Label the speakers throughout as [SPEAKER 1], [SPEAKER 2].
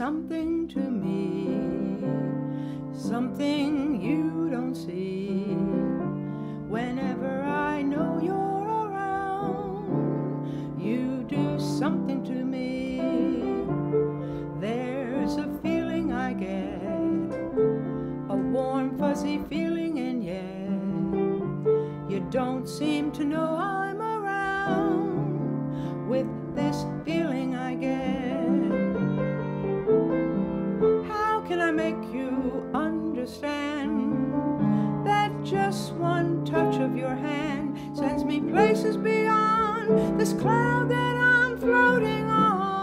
[SPEAKER 1] something to me, something you don't see. Whenever I know you're around, you do something to me. There's a feeling I get, a warm, fuzzy feeling, and yet you don't seem to know I'm around with this feeling just one touch of your hand sends me places beyond this cloud that I'm floating on?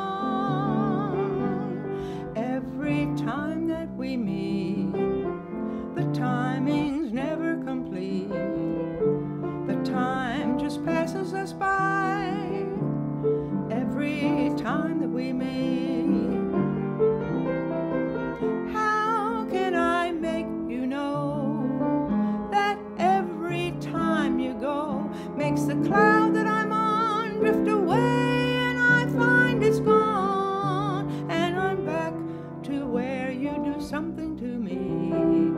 [SPEAKER 1] Every time that we meet, the timing's never complete. The time just passes us by every time that we meet. Cloud that I'm on drift away and I find it's gone and I'm back to where you do something to me,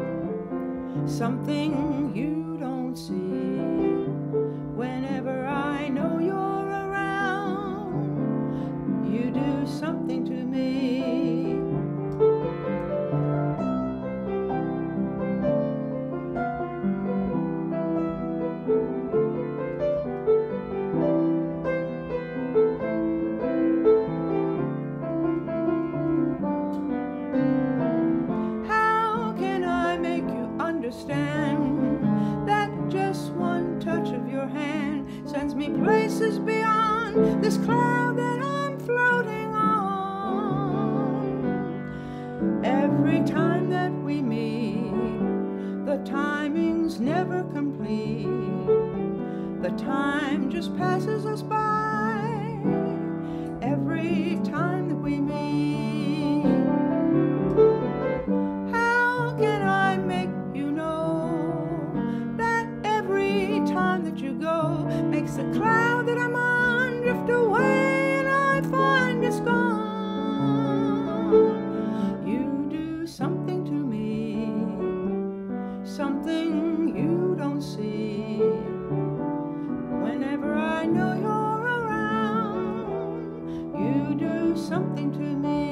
[SPEAKER 1] something you don't see. Places beyond this cloud that I'm floating on? Every time that we meet, the timing's never complete. The time just passes us by do something to me.